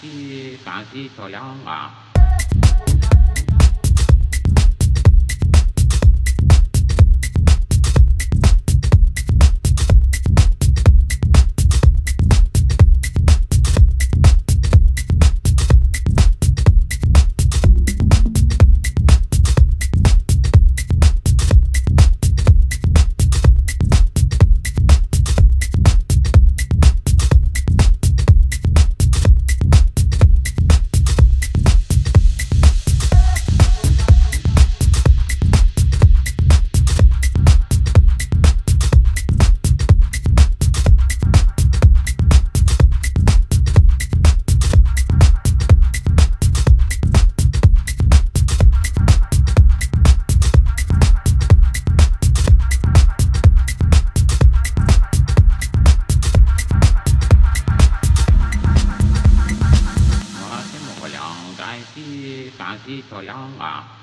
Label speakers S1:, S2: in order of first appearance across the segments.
S1: 西山西朝阳啊。西山西朝阳啊。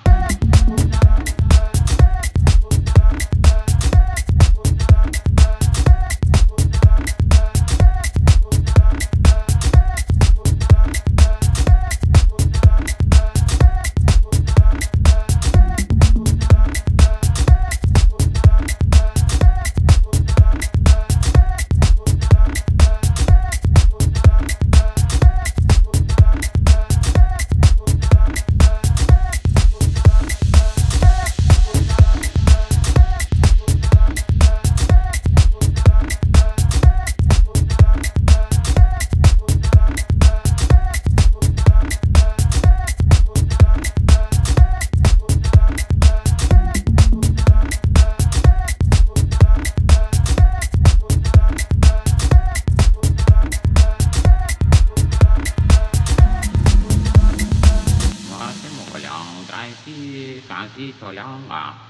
S1: 西山西朝阳啊。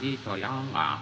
S1: 一小羊啊。